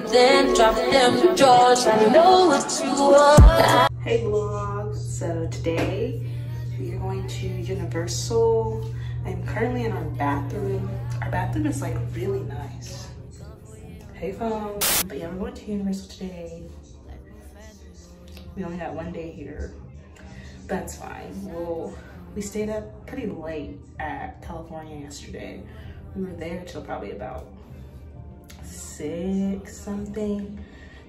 then drop them drawers. I know what you want. Hey vlog, so today we are going to Universal. I'm currently in our bathroom. Our bathroom is like really nice. Hey phone. But yeah, we're going to Universal today. We only got one day here. That's fine. Well, we stayed up pretty late at California yesterday. We were there till probably about six something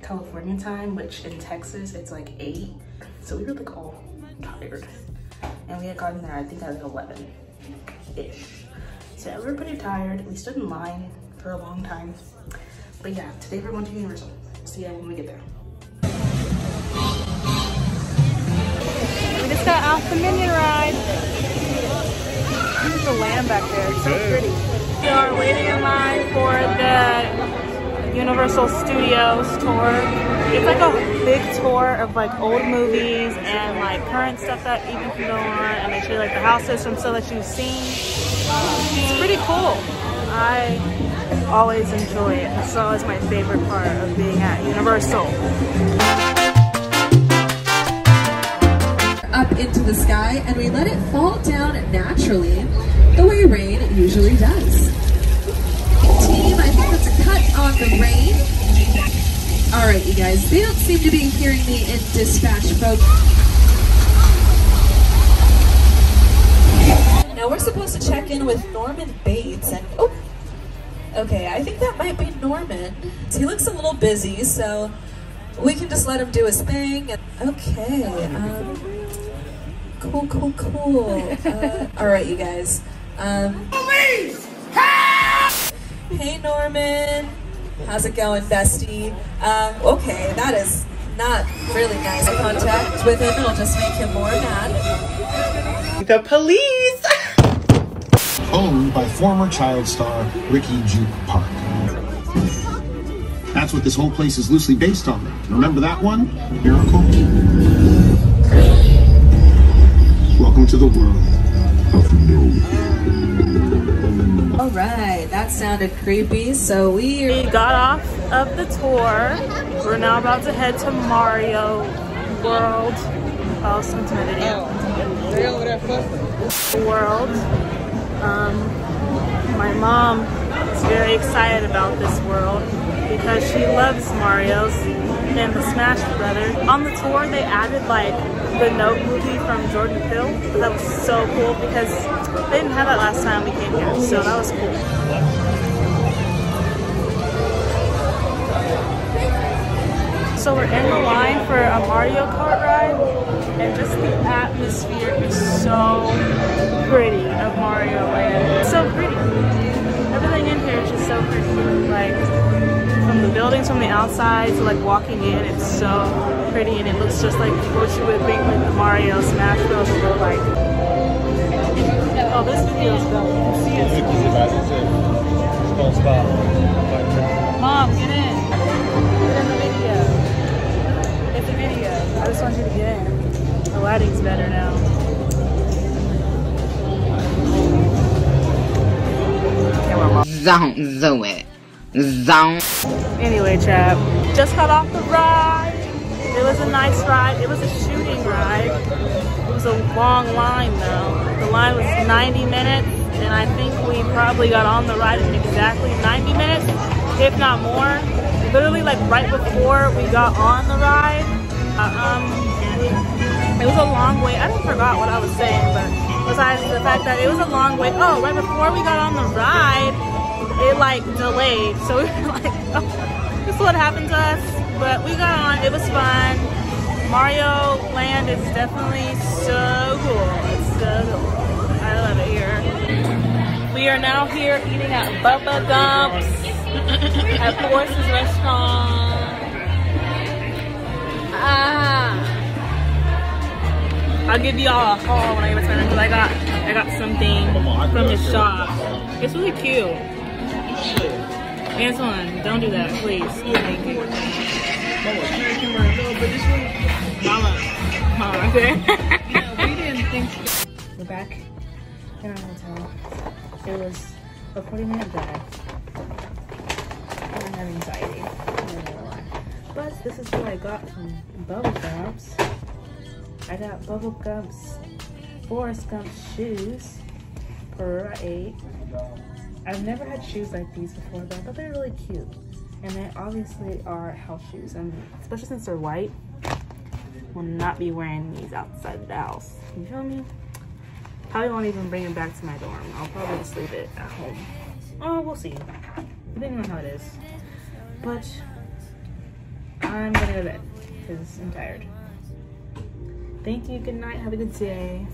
California time, which in Texas it's like eight. So we were like all tired. And we had gotten there, I think at like 11-ish. So yeah, we were pretty tired. We stood in line for a long time. But yeah, today we're going to Universal. See ya when we get there. We just got off the Minion ride. There's the land back there. It's so pretty. Are waiting in line for the Universal Studios tour. It's like a big tour of like old movies and like current stuff that even can go on and they show like the houses from stuff that you've seen. It's pretty cool. I always enjoy it. It's always my favorite part of being at Universal. up into the sky and we let it fall down naturally the way rain usually does. Team, I think that's a cut on the rain. All right, you guys, they don't seem to be hearing me in dispatch, folks. Now we're supposed to check in with Norman Bates and, oh, okay, I think that might be Norman. He looks a little busy, so we can just let him do his thing. Okay, um, cool, cool, cool. Uh, all right, you guys. Um, hey, Norman. How's it going, bestie? Um, okay, that is not really nice contact with him. It'll just make him more mad. The police! owned by former child star Ricky Jupe Park. That's what this whole place is loosely based on. Remember that one? Miracle? Welcome to the world of no. Right, that sounded creepy. So we We got off of the tour. We're now about to head to Mario World. I'll send to my video. World. Um, my mom is very excited about this world because she loves Mario's and the Smash Brothers. On the tour, they added like the Nope movie from Jordan Peele. That was so cool because they didn't have that last time we came here, so that was cool. So we're in the line for a Mario Kart ride, and just the atmosphere is so pretty of Mario Land. It's so pretty. Everything in here is just so pretty. Like from the from the outside to like walking in, it's so pretty, and it looks just like what you would think like Mario Smash Bros. would look like. Oh, this video is going. You can see it. Mom, get in. Get in the video. It's a video. I just want you to get in. The lighting's better now. Don't do it. Don't. Anyway, chap, just got off the ride. It was a nice ride. It was a shooting ride. It was a long line though. The line was 90 minutes, and I think we probably got on the ride in exactly 90 minutes, if not more. Literally, like right before we got on the ride, uh, um, it was a long way. I forgot what I was saying, but besides the fact that it was a long way. Oh, right before we got on the ride, it like delayed. So we were like, oh, this is what happened to us. But we got on, it was fun. Mario Land is definitely so cool. It's so cool. I love it here. We are now here eating at Bubba Gump's at Forrest's Restaurant. Ah. I'll give y'all a haul when I get my because I got I got something from his shop. It's really cute. Antoine, don't do that, please. Thank you. Mama. Mama, okay. we didn't think We're back in our hotel. It was a 40 minute drive. I have anxiety. But this is what I got from Bubba Gumps. I got Bubba Gumps, Forrest Gump shoes for eight. I've never had shoes like these before, but I thought they were really cute. And they obviously are house shoes, and especially since they're white, will not be wearing these outside the house. You feel me? Probably won't even bring them back to my dorm. I'll probably just leave it at home. Oh, we'll see. Depending on how it is. But I'm gonna go to bed because I'm tired. Thank you. Good night. Have a good day.